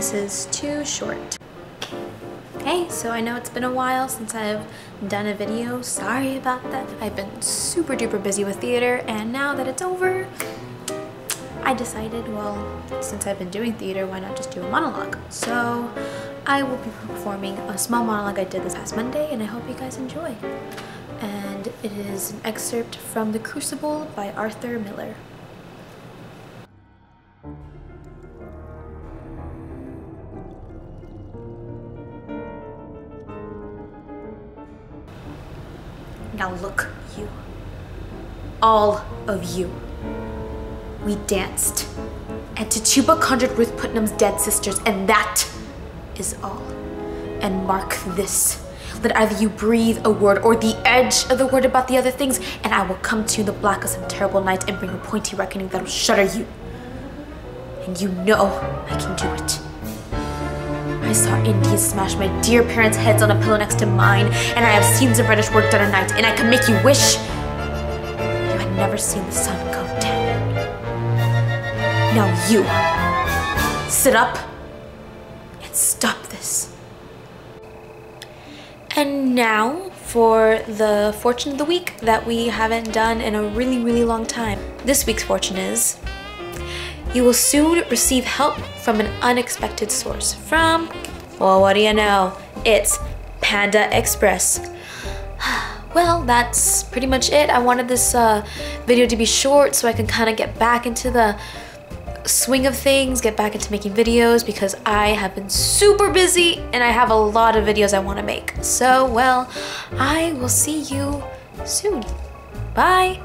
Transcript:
this is too short. Hey, so I know it's been a while since I've done a video. Sorry about that. I've been super duper busy with theater and now that it's over, I decided, well, since I've been doing theater, why not just do a monologue? So I will be performing a small monologue I did this past Monday and I hope you guys enjoy. And it is an excerpt from The Crucible by Arthur Miller. Now look, you. All of you. We danced. And Tituba conjured Ruth Putnam's dead sisters, and that is all. And mark this. Let either you breathe a word or the edge of the word about the other things, and I will come to you in the blackest and terrible night and bring a pointy reckoning that'll shudder you. And you know I can do it. I saw Indians smash my dear parents' heads on a pillow next to mine, and I have seen some reddish work done at night, and I can make you wish you had never seen the sun go down. Now you, sit up and stop this. And now for the fortune of the week that we haven't done in a really, really long time. This week's fortune is you will soon receive help from an unexpected source from, well, what do you know? It's Panda Express. Well, that's pretty much it. I wanted this uh, video to be short so I can kind of get back into the swing of things, get back into making videos because I have been super busy and I have a lot of videos I want to make. So, well, I will see you soon. Bye.